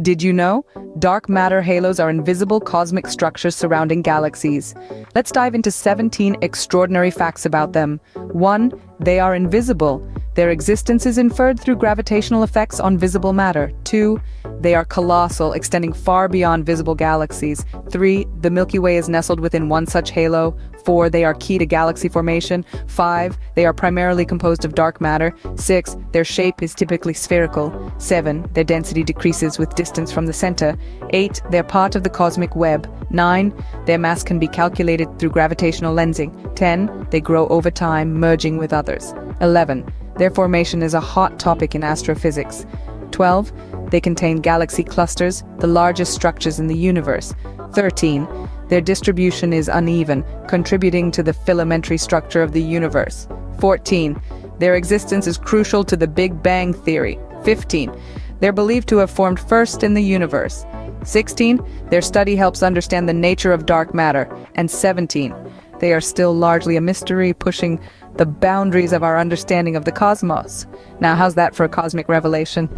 Did you know? Dark matter halos are invisible cosmic structures surrounding galaxies. Let's dive into 17 extraordinary facts about them. 1. They are invisible. Their existence is inferred through gravitational effects on visible matter. 2. They are colossal, extending far beyond visible galaxies. 3. The Milky Way is nestled within one such halo. 4. They are key to galaxy formation. 5. They are primarily composed of dark matter. 6. Their shape is typically spherical. 7. Their density decreases with distance from the center. 8. They're part of the cosmic web. 9. Their mass can be calculated through gravitational lensing. 10. They grow over time, merging with others. 11. Their formation is a hot topic in astrophysics. 12. They contain galaxy clusters, the largest structures in the universe. 13. Their distribution is uneven, contributing to the filamentary structure of the universe. 14. Their existence is crucial to the Big Bang Theory. 15. They're believed to have formed first in the universe. 16. Their study helps understand the nature of dark matter. And 17. They are still largely a mystery, pushing the boundaries of our understanding of the cosmos. Now, how's that for a cosmic revelation?